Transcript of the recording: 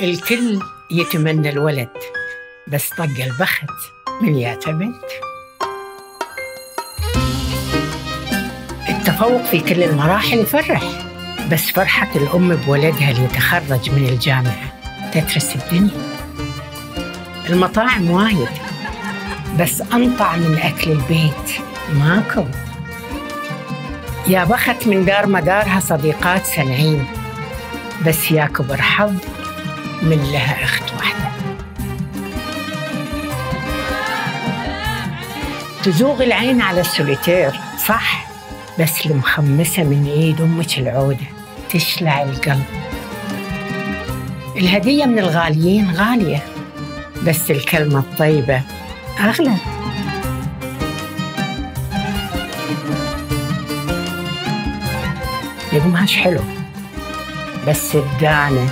الكل يتمنى الولد بس طق البخت من بنت. التفوق في كل المراحل يفرح بس فرحة الأم بولدها اللي يتخرج من الجامعة تترس الدنيا. المطاعم وايد بس أنطع من أكل البيت ماكو. يا بخت من دار مدارها صديقات سنعين بس يا كبر حظ من لها أخت واحدة. تزوغ العين على السوليتير صح؟ بس المخمسة من إيد أمك العودة تشلع القلب. الهدية من الغاليين غالية بس الكلمة الطيبة أغلى. القماش حلو بس الدانة